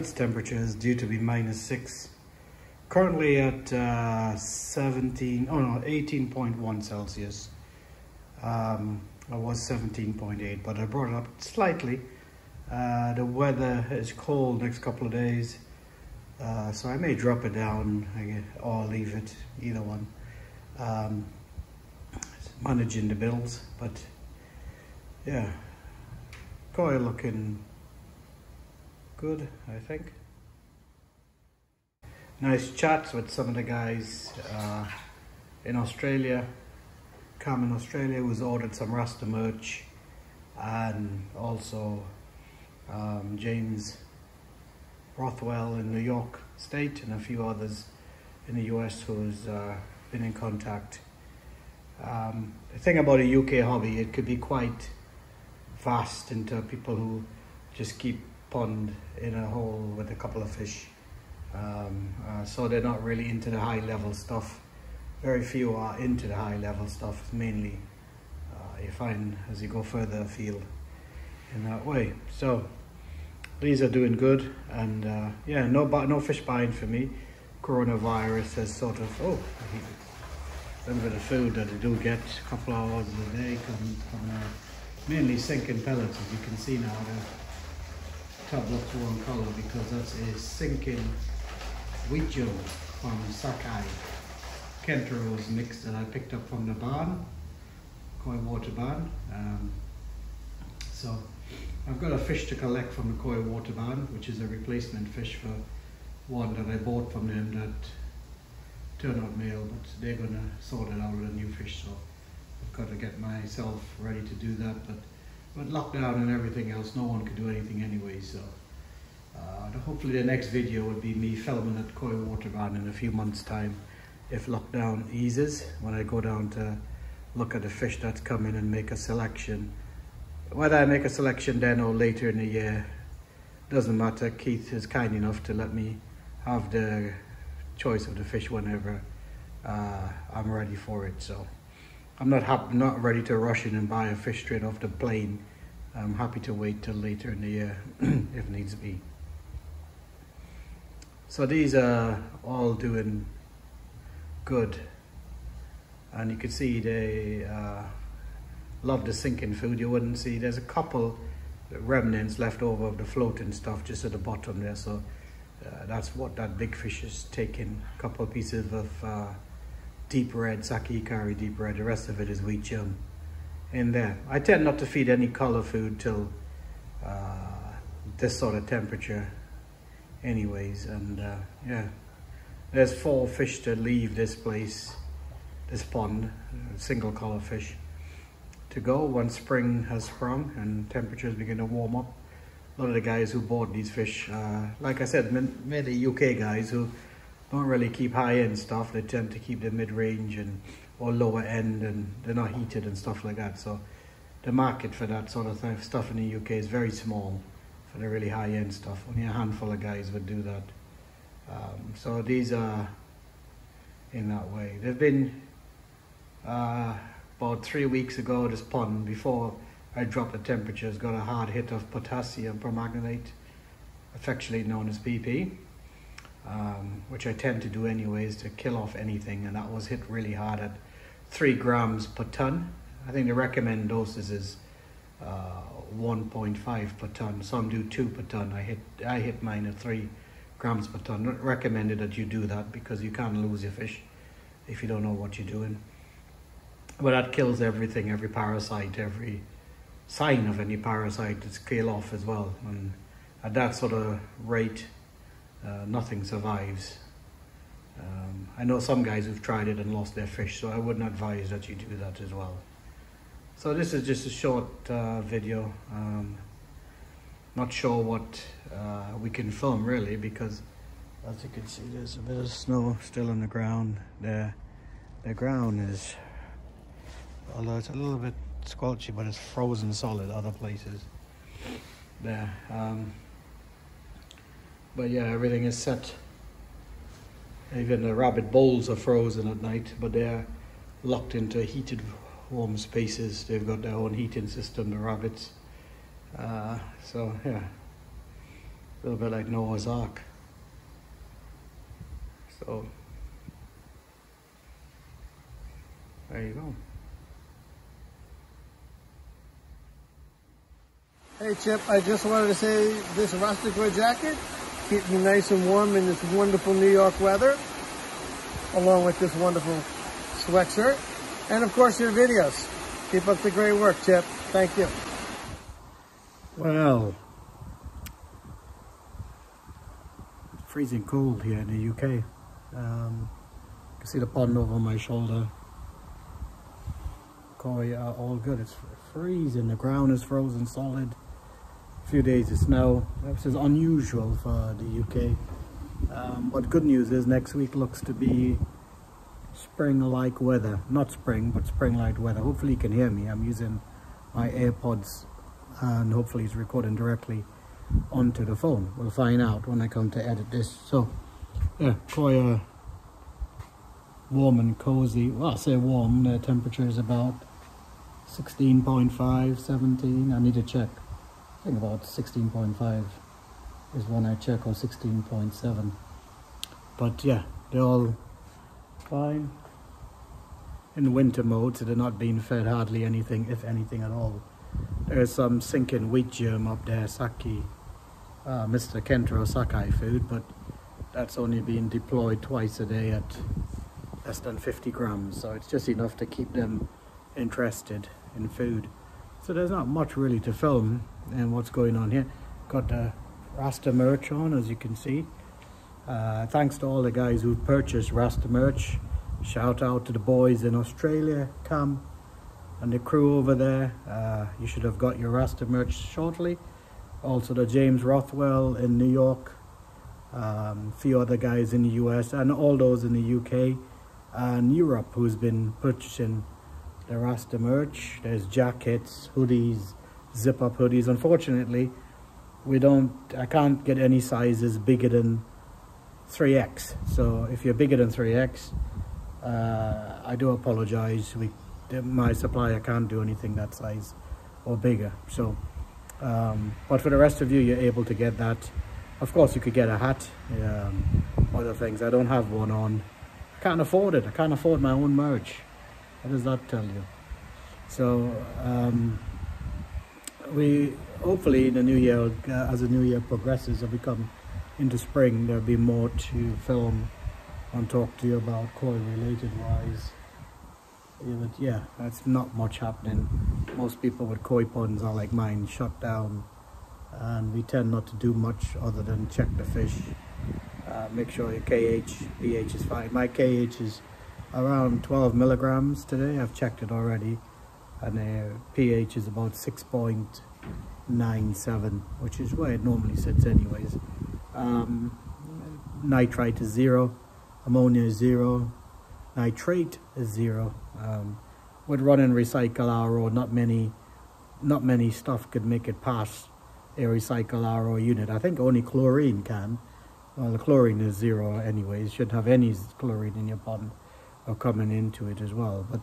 tonight's temperature is due to be minus six. Currently at uh, 17, oh no, 18.1 Celsius. Um, I was 17.8, but I brought it up slightly. Uh, the weather is cold next couple of days, uh, so I may drop it down or leave it, either one. Um, managing the bills, but yeah, Koi looking good, I think. Nice chats with some of the guys uh, in Australia. Cam in Australia was ordered some Rasta merch and also um, James Rothwell in New York State and a few others in the US who's uh, been in contact. Um, the thing about a UK hobby, it could be quite vast into people who just keep pond in a hole with a couple of fish. Um, uh, so they're not really into the high level stuff. Very few are into the high level stuff, mainly uh, you find as you go further afield in that way. So these are doing good and uh, yeah, no, no fish buying for me. Coronavirus has sort of, oh, a little bit of food that I do get a couple of hours a day coming, coming out mainly sinking pellets as you can see now the looks one colour because that's a sinking wheat from Sakai Kentaro's mix that I picked up from the barn koi water barn um, so I've got a fish to collect from the koi water barn which is a replacement fish for one that I bought from them that turned out male but they're gonna sort it out with a new fish so I've got to get myself ready to do that. But with lockdown and everything else, no one could do anything anyway. So uh, hopefully the next video would be me filming at Koi Water Barn in a few months' time if lockdown eases. When I go down to look at the fish that's coming and make a selection. Whether I make a selection then or later in the year, doesn't matter. Keith is kind enough to let me have the choice of the fish whenever uh, I'm ready for it. So. I'm not not ready to rush in and buy a fish straight off the plane. I'm happy to wait till later in the year if needs be. So these are all doing good. And you can see they uh, love the sinking food. You wouldn't see, there's a couple remnants left over of the floating stuff just at the bottom there. So uh, that's what that big fish is taking. A couple pieces of uh, deep red, Saki-Hikari deep red. The rest of it is wheat germ in there. I tend not to feed any color food till uh, this sort of temperature anyways. And uh, yeah, there's four fish to leave this place, this pond, single color fish to go once spring has sprung and temperatures begin to warm up. A lot of the guys who bought these fish, uh, like I said, many UK guys who don't really keep high-end stuff. They tend to keep the mid-range and or lower end and they're not heated and stuff like that. So the market for that sort of stuff in the UK is very small for the really high-end stuff. Only a handful of guys would do that. Um, so these are in that way. They've been uh, about three weeks ago, this pond, before I dropped the temperatures, got a hard hit of potassium permanganate, affectionately known as PP um, which I tend to do anyways to kill off anything, and that was hit really hard at three grams per ton. I think the recommended doses is uh, 1.5 per ton. Some do two per ton. I hit I hit mine at three grams per ton. Recommended that you do that because you can't lose your fish if you don't know what you're doing. But that kills everything, every parasite, every sign of any parasite. It's kill off as well. And at that sort of rate, uh, nothing survives. Um, I know some guys who've tried it and lost their fish, so I wouldn't advise that you do that as well. So this is just a short uh, video. Um, not sure what uh, we can film really because as you can see there's a bit of snow still on the ground there. The ground is, although it's a little bit squelchy, but it's frozen solid other places there. Um, but yeah, everything is set. Even the rabbit bowls are frozen at night, but they're locked into heated warm spaces. They've got their own heating system, the rabbits. Uh, so yeah, a little bit like Noah's Ark. So there you go. Hey Chip, I just wanted to say this rustic red jacket keeps me nice and warm in this wonderful New York weather, along with this wonderful sweatshirt, and of course your videos. Keep up the great work, Chip. Thank you. Well, freezing cold here in the UK. Um, you can see the pond over my shoulder. Koi are all good. It's freezing. The ground is frozen solid few days of snow, which is unusual for the UK. Um, but good news is next week looks to be spring-like weather. Not spring, but spring-like weather. Hopefully you can hear me. I'm using my AirPods and hopefully it's recording directly onto the phone. We'll find out when I come to edit this. So, yeah, quite warm and cozy. Well, I say warm, the temperature is about 16.5, 17. I need to check. I think about 16.5 is one I check or 16.7 but yeah they're all fine. In winter mode so they're not being fed hardly anything if anything at all. There's some sinking wheat germ up there saki uh, Mr. Kentaro Sakai food but that's only being deployed twice a day at less than 50 grams so it's just enough to keep them interested in food. So there's not much really to film and what's going on here. Got the Rasta merch on, as you can see. Uh, thanks to all the guys who purchased Rasta merch. Shout out to the boys in Australia, Cam, and the crew over there. Uh, you should have got your Rasta merch shortly. Also the James Rothwell in New York. Um, few other guys in the US and all those in the UK and Europe who's been purchasing the Rasta merch. There's jackets, hoodies, zip up hoodies. Unfortunately, we don't, I can't get any sizes bigger than 3X. So if you're bigger than 3X, uh, I do apologize. We, my supplier can't do anything that size or bigger. So, um, but for the rest of you, you're able to get that. Of course, you could get a hat, um, other things. I don't have one on. I can't afford it. I can't afford my own merch. What does that tell you? So, um, we hopefully in the new year, uh, as the new year progresses and we come into spring, there'll be more to film and talk to you about koi related wise. Yeah, but yeah, that's not much happening. Most people with koi ponds are like mine, shut down, and we tend not to do much other than check the fish. Uh, make sure your KH, pH is fine. My KH is around 12 milligrams today. I've checked it already and uh, pH is about 6.97 which is where it normally sits anyways. Um, nitrite is zero ammonia is zero nitrate is zero. Um, with run and recycle RO not many not many stuff could make it past a recycle RO unit. I think only chlorine can. Well the chlorine is zero anyways. Shouldn't have any chlorine in your pond or coming into it as well. But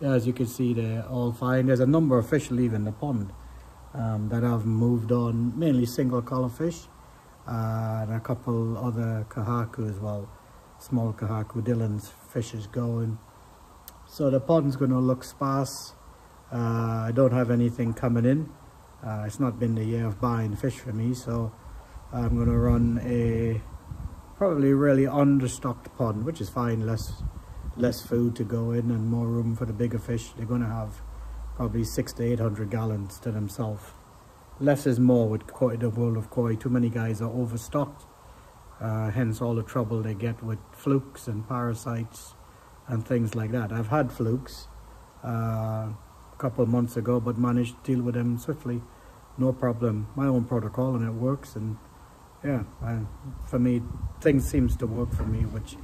as you can see they're all fine. There's a number of fish leaving the pond um, that have moved on mainly single color fish uh, and a couple other kohaku as well. Small kohaku Dylan's fish is going. So the pond's going to look sparse. Uh, I don't have anything coming in. Uh, it's not been the year of buying fish for me, so I'm going to run a probably really understocked pond, which is fine. Less less food to go in and more room for the bigger fish. They're going to have probably six to eight hundred gallons to themselves. Less is more with koi, the world of koi. Too many guys are overstocked. Uh, hence all the trouble they get with flukes and parasites and things like that. I've had flukes uh, a couple months ago, but managed to deal with them swiftly. No problem. My own protocol and it works. And yeah, I, for me, things seems to work for me, which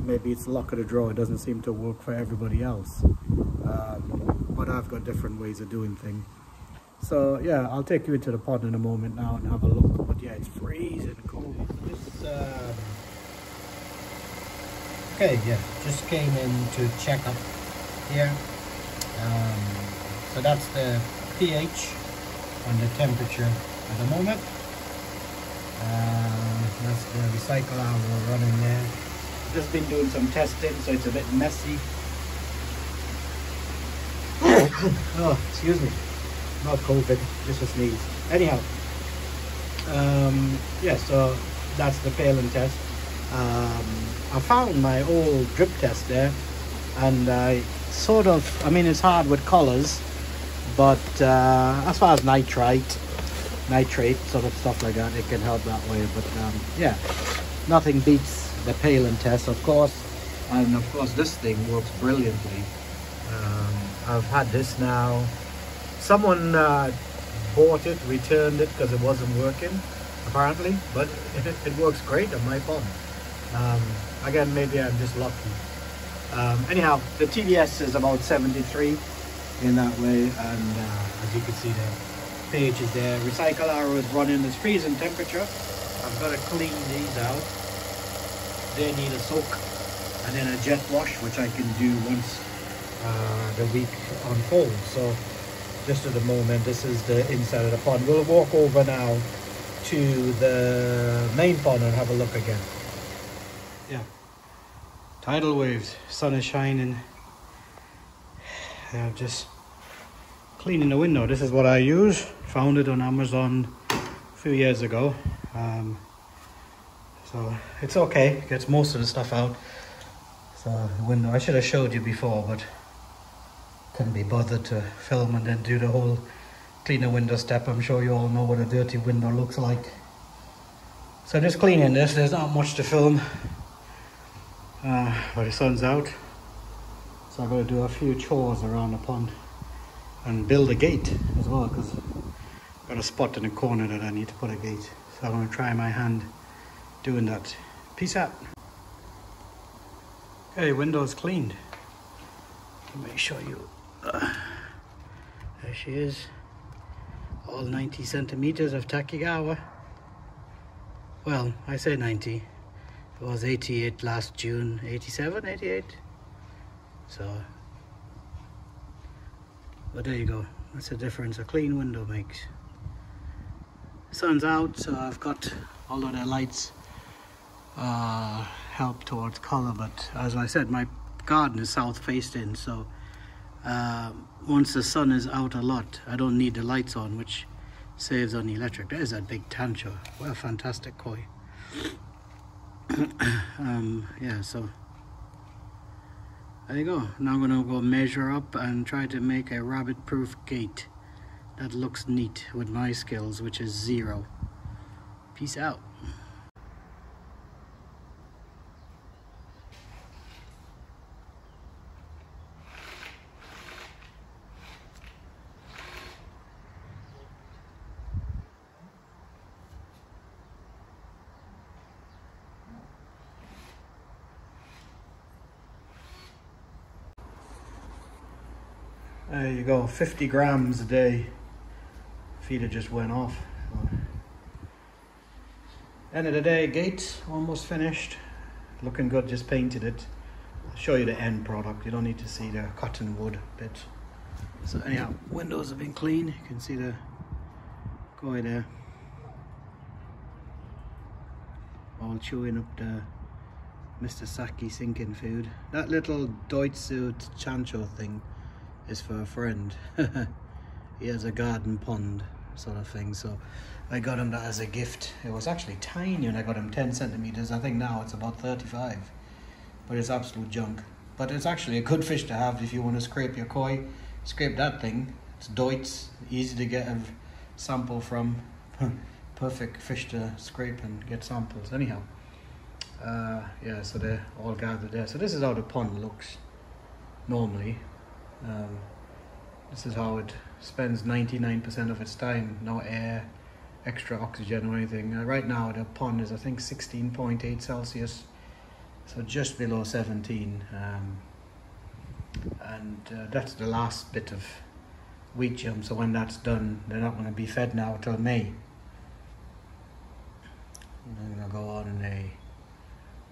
maybe it's luck of the draw. It doesn't seem to work for everybody else. Um, but I've got different ways of doing things. So yeah, I'll take you into the pod in a moment now and have a look. But yeah, it's freezing cold. Um, okay, yeah, just came in to check up here. Um, so that's the pH and the temperature at the moment. Uh, that's the recycle RO running there. Just been doing some testing, so it's a bit messy. oh, excuse me. Not COVID, just a sneeze. Anyhow, um, yeah, so that's the Palin test. Um, I found my old drip test there, and I sort of, I mean, it's hard with colors, but uh, as far as nitrite, nitrate, sort of stuff like that, it can help that way. But um, yeah, nothing beats the Palin test, of course. And of course, this thing works brilliantly. Um, I've had this now. Someone uh, bought it, returned it because it wasn't working, apparently. But it, it works great on my phone. Um, again, maybe I'm just lucky. Um, anyhow, the TDS is about 73 in that way, and uh, as you can see there, page is there. Recycle RO is running, it's freezing temperature. I've got to clean these out. They need a soak and then a jet wash, which I can do once uh, the week unfolds. So just at the moment, this is the inside of the pond. We'll walk over now to the main pond and have a look again. Yeah, tidal waves, sun is shining. I'm just cleaning the window. This is what I use. Found it on Amazon a few years ago. Um, so it's okay. Gets most of the stuff out. So the window. I should have showed you before, but couldn't be bothered to film and then do the whole clean the window step. I'm sure you all know what a dirty window looks like. So just cleaning this. There's not much to film. Uh, but the sun's out. So I've got to do a few chores around the pond and build a gate as well because I've got a spot in the corner that I need to put a gate. So I'm going to try my hand doing that. Peace out. Okay, window's cleaned. Let me show you. There she is. All 90 centimeters of Takigawa. Well, I say 90. It was 88 last June. 87, 88. So, but there you go. That's the difference a clean window makes. Sun's out, so I've got, although the lights uh, help towards color, but as I said, my garden is south faced in, so uh, once the sun is out a lot, I don't need the lights on, which saves on the electric. There's that big tancho. What a fantastic koi. um, yeah, so there you go. Now I'm going to go measure up and try to make a rabbit-proof gate that looks neat with my skills, which is zero. Peace out. There you go, 50 grams a day. Feeder just went off. End of the day, gate almost finished. Looking good, just painted it. I'll show you the end product. You don't need to see the cottonwood bit. So anyhow, windows have been clean. You can see the guy there. All chewing up the Mr. Saki sinking food. That little Doitsu Tancho thing is for a friend. he has a garden pond sort of thing. So I got him that as a gift. It was actually tiny when I got him 10 centimeters. I think now it's about 35, but it's absolute junk. But it's actually a good fish to have if you want to scrape your koi. Scrape that thing. It's Doitsu, easy to get a sample from. Perfect fish to scrape and get samples. Anyhow, uh, yeah, so they're all gathered there. So this is how the pond looks normally. Um, this is how it spends 99% of its time. No air, extra oxygen or anything. Uh, right now the pond is I think 16.8 Celsius, so just below 17. Um, and uh, that's the last bit of wheat germ. So when that's done, they're not going to be fed now till May. I'm going to go on a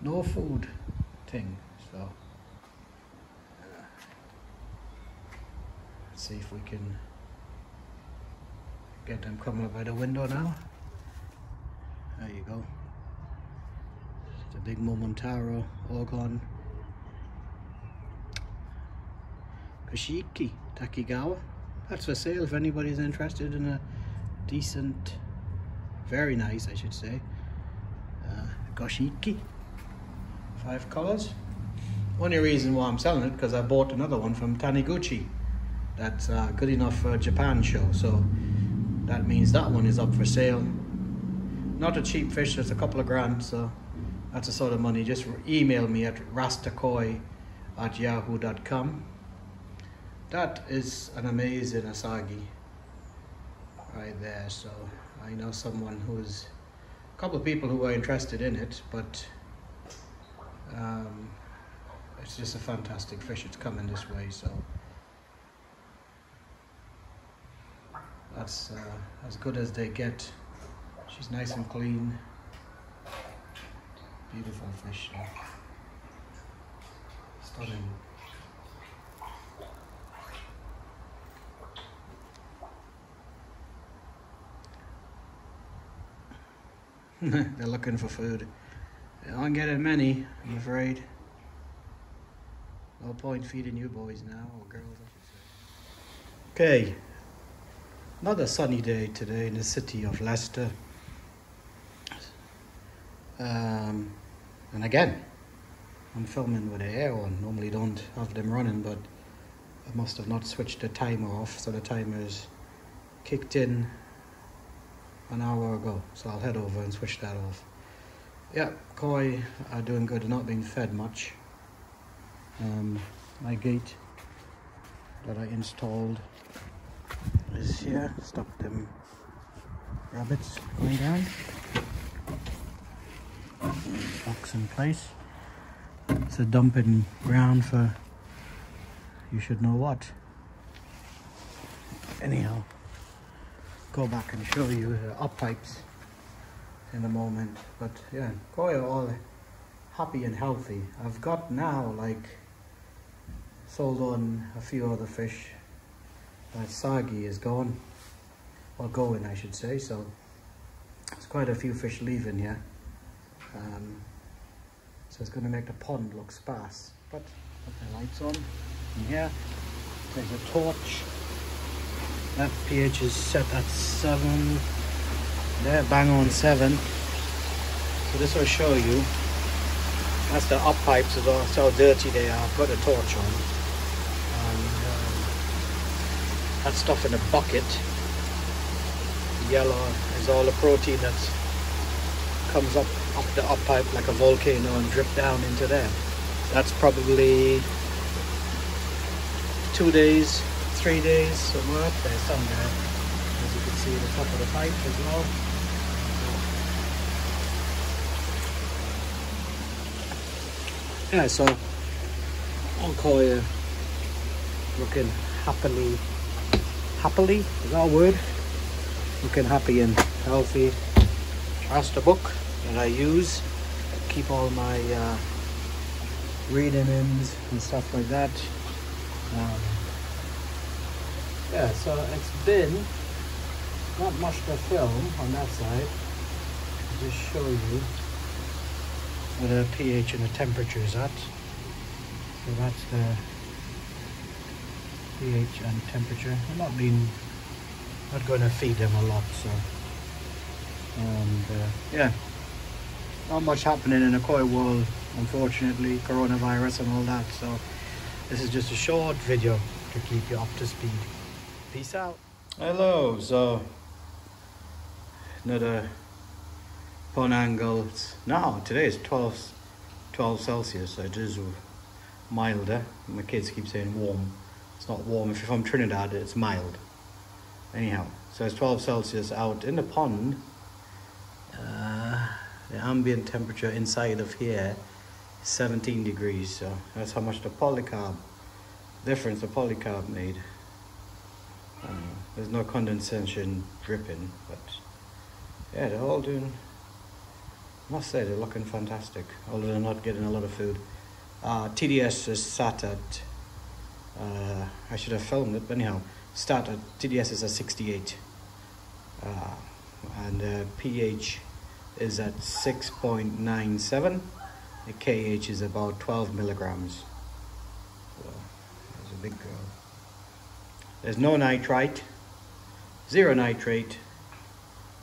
no food thing. So uh, let's see if we can get them coming up by the window now. There you go. The big Momotaro Ogon. Goshiki Takigawa. That's for sale if anybody's interested in a decent, very nice I should say, uh, Goshiki. Five colors. Only reason why I'm selling it because I bought another one from Taniguchi. That's uh, good enough for a Japan show. So that means that one is up for sale. Not a cheap fish, it's a couple of grand, so that's the sort of money. Just email me at rastakoi at yahoo.com. That is an amazing asagi right there. So I know someone who's a couple of people who are interested in it, but um, it's just a fantastic fish. It's coming this way, so. That's uh, as good as they get. She's nice and clean. Beautiful fish. Stunning. They're looking for food. They aren't getting many, I'm afraid. No point feeding you boys now, or girls. Okay, Another sunny day today in the city of Leicester. Um, and again, I'm filming with the air on. Normally don't have them running, but I must have not switched the timer off, so the timer's kicked in an hour ago. So I'll head over and switch that off. Yeah, koi are doing good. They're not being fed much. Um, my gate that I installed is here. Stop them rabbits going down. Box in place. It's a dumping ground for you should know what. Anyhow, go back and show you the up pipes in a moment. But yeah, koi are all happy and healthy. I've got now like sold on a few other fish that Sagi is gone, or going I should say, so there's quite a few fish leaving here. Um, so it's going to make the pond look sparse. But put the lights on in here. There's a torch. That pH is set at 7. There, bang on 7. So this will show you. That's the up pipes, as that's how dirty they are. I've got a torch on that stuff in a bucket. The yellow is all the protein that comes up up the up pipe like a volcano and drip down into there. That's probably two days, three days, somewhere up there somewhere. As you can see the top of the pipe as well. Yeah, so Onkoya uh, looking happily happily, is that a word? Looking happy and healthy. Trust the book that I use. Keep all my uh, reading ins and stuff like that. Um, yeah, so it's been not much to film on that side. I'll just show you where the pH and the temperature is at. So that's the pH and temperature. I'm not being not going to feed them a lot, so. And uh, yeah, not much happening in the koi world, unfortunately, coronavirus and all that. So this is just a short video to keep you up to speed. Peace out. Hello, so another pond angle. Now today is 12, 12 Celsius, so it is milder. My kids keep saying warm. It's not warm. If you're from Trinidad, it's mild. Anyhow, so it's 12 Celsius out in the pond. Uh, the ambient temperature inside of here is 17 degrees. So that's how much the polycarb difference the polycarb made. Uh, there's no condensation dripping, but yeah, they're all doing. I must say they're looking fantastic, although they're not getting a lot of food. Uh, TDS is sat at. Uh, I should have filmed it, but anyhow, start at TDS is at 68, uh, and uh, pH is at 6.97. The KH is about 12 milligrams. That's a big girl. There's no nitrite, zero nitrate,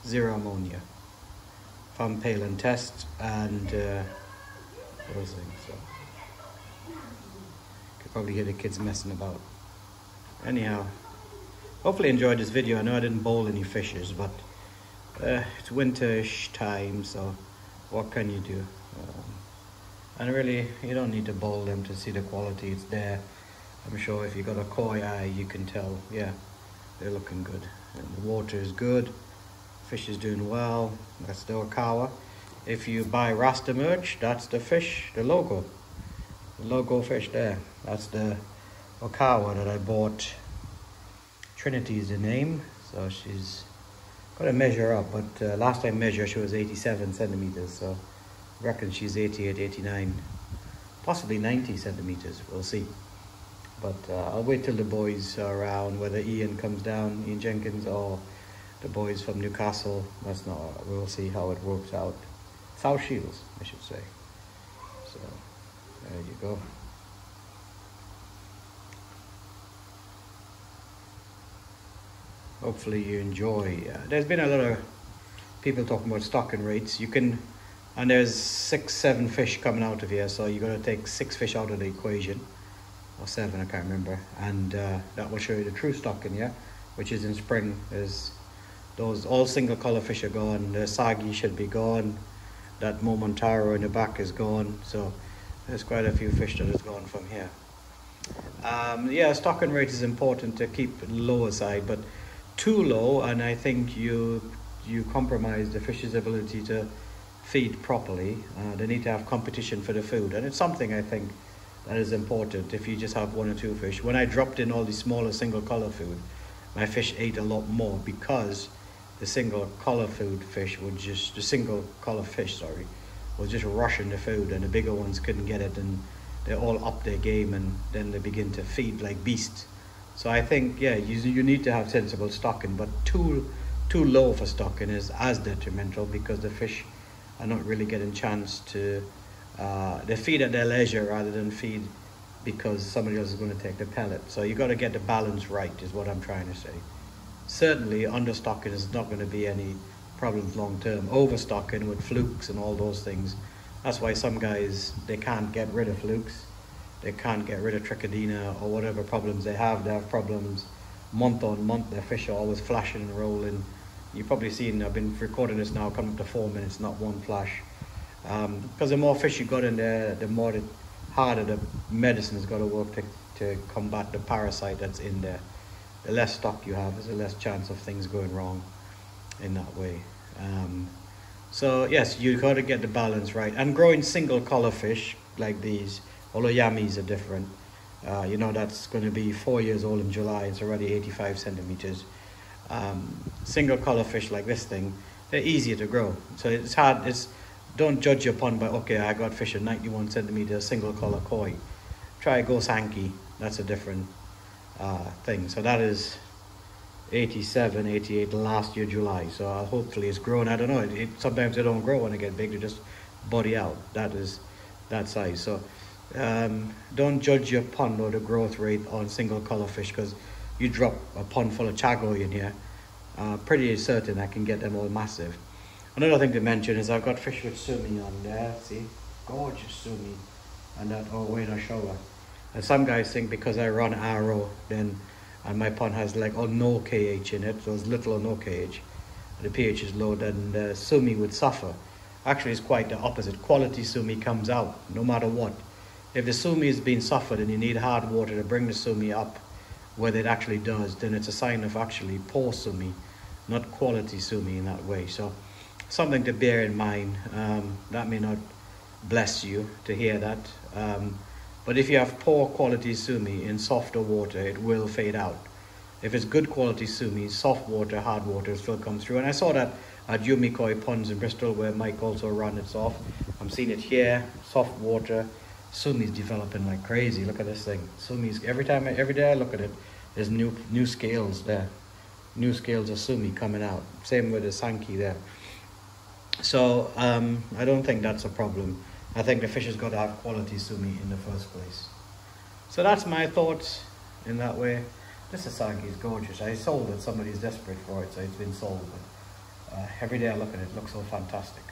zero ammonia from Palin test and uh, those things. So probably hear the kids messing about. Anyhow, hopefully enjoyed this video. I know I didn't bowl any fishes, but uh, it's winterish time, so what can you do? Um, and really, you don't need to bowl them to see the quality. It's there. I'm sure if you've got a koi eye, you can tell. Yeah, they're looking good. And the water is good. Fish is doing well. That's the Okawa. If you buy Rasta merch, that's the fish, the logo. The logo fish there. That's the Okawa that I bought. Trinity is the name. So she's got to measure up. But uh, last I measured, she was 87 centimeters. So I reckon she's 88, 89, possibly 90 centimeters. We'll see. But uh, I'll wait till the boys are around, whether Ian comes down, Ian Jenkins, or the boys from Newcastle. That's not, we'll see how it works out. South Shields, I should say. So, there you go. Hopefully you enjoy. Uh, there's been a lot of people talking about stocking rates. You can, and there's six, seven fish coming out of here, so you got to take six fish out of the equation or seven, I can't remember, and uh, that will show you the true stocking, yeah, which is in spring. Is those all single color fish are gone. The sagi should be gone. That Momotaro in the back is gone. So there's quite a few fish that has gone from here. Um, yeah, stocking rate is important to keep lower side, but too low, and I think you you compromise the fish's ability to feed properly. Uh, they need to have competition for the food, and it's something I think that is important if you just have one or two fish. When I dropped in all the smaller single color food, my fish ate a lot more because the single color food fish would just, the single color fish, sorry, was just rushing the food and the bigger ones couldn't get it and they all up their game and then they begin to feed like beasts. So I think, yeah, you, you need to have sensible stocking, but too, too low for stocking is as detrimental because the fish are not really getting chance to uh, they feed at their leisure rather than feed because somebody else is going to take the pellet. So you got to get the balance right, is what I'm trying to say. Certainly, understocking is not going to be any problems long term. Overstocking with flukes and all those things. That's why some guys they can't get rid of flukes, they can't get rid of trichodina or whatever problems they have. They have problems month on month. Their fish are always flashing and rolling. You've probably seen. I've been recording this now, coming up to four minutes, not one flash because um, the more fish you got in there, the more the harder the medicine has got to work to, to combat the parasite that's in there. The less stock you have, there's a less chance of things going wrong in that way. Um, so yes, you've got to get the balance right. And growing single color fish like these, although yamis are different, uh, you know that's going to be four years old in July. It's already 85 centimeters. Um, single color fish like this thing, they're easier to grow. So it's hard. It's don't judge your pond by, okay, I got fish at 91 centimeter, single color koi. Try Gosanke, that's a different uh, thing. So that is 87, 88 last year, July. So uh, hopefully it's grown. I don't know. It, it, sometimes they don't grow when they get big. They just body out. That is that size. So um, don't judge your pond or the growth rate on single color fish because you drop a pond full of chagoi in here uh, pretty certain I can get them all massive. Another thing to mention is I've got fish with sumi on there. See, gorgeous sumi, and that oh wait I show her. And some guys think because I run RO, then and my pond has like oh no KH in it, so it's little or no KH, the pH is low, then the sumi would suffer. Actually, it's quite the opposite. Quality sumi comes out no matter what. If the sumi is being suffered and you need hard water to bring the sumi up, whether it actually does, then it's a sign of actually poor sumi, not quality sumi in that way. So something to bear in mind. Um, that may not bless you to hear that. Um, but if you have poor quality sumi in softer water, it will fade out. If it's good quality sumi, soft water, hard water still come through. And I saw that at Yumikoi Ponds in Bristol where Mike also ran it off. I'm seeing it here, soft water. Sumi's developing like crazy. Look at this thing. Sumi's every time, I, every day I look at it, there's new new scales there. New scales of sumi coming out. Same with the Sankey there. So um, I don't think that's a problem. I think the fish has got to have quality sumi in the first place. So that's my thoughts in that way. This Asagi is gorgeous. I sold it. Somebody's desperate for it, so it's been sold. But uh, every day I look at it, it looks so fantastic.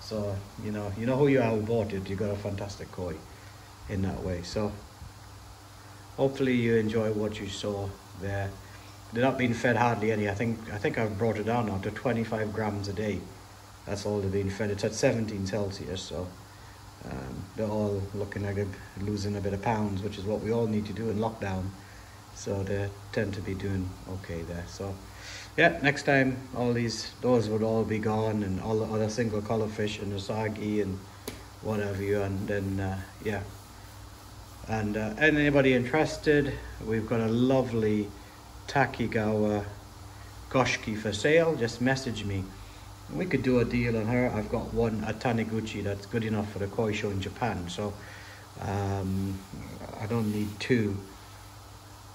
So you know, you know who you are who bought it. You got a fantastic koi in that way. So hopefully you enjoy what you saw there. They're not being fed hardly any. I think I think I've brought it down now to 25 grams a day. That's all they're being fed. It's at 17 Celsius, so um, they're all looking like they're losing a bit of pounds, which is what we all need to do in lockdown. So they tend to be doing okay there. So yeah, next time all these those would all be gone and all the other single color fish and the sagi and whatever you and then uh, yeah. And uh, anybody interested, we've got a lovely Takigawa Goshiki for sale. Just message me. We could do a deal on her. I've got one at Taniguchi that's good enough for the koi show in Japan. So um, I don't need two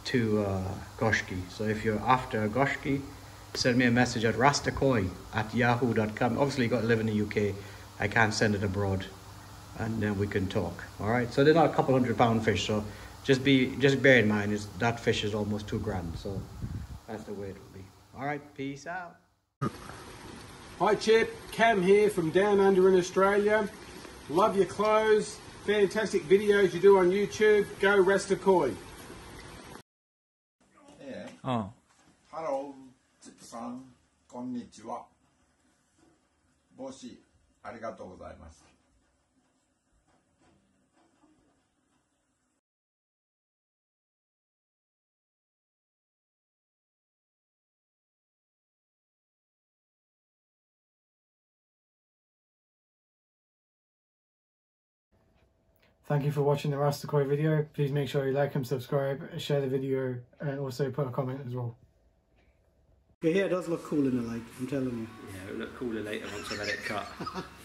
to uh, Goshiki. So if you're after a Goshiki, send me a message at rastakoi at yahoo.com. Obviously, you've got to live in the UK. I can't send it abroad, and then we can talk. All right, so they're not a couple hundred pound fish, so just be just bear in mind is that fish is almost two grand, so that's the way it will be. All right, peace out. Hi Chip, Cam here from down under in Australia. Love your clothes, fantastic videos you do on YouTube. Go Rasta Koi. Yeah. Oh. Hello, Chip-san. Konnichiwa. Boshi, arigatou gozaimasu. Thank you for watching the Rastakoi video. Please make sure you like and subscribe, share the video, and also put a comment as well. Your hair does look cool in the light, I'm telling you. Yeah, it'll look cooler later once I've had it cut.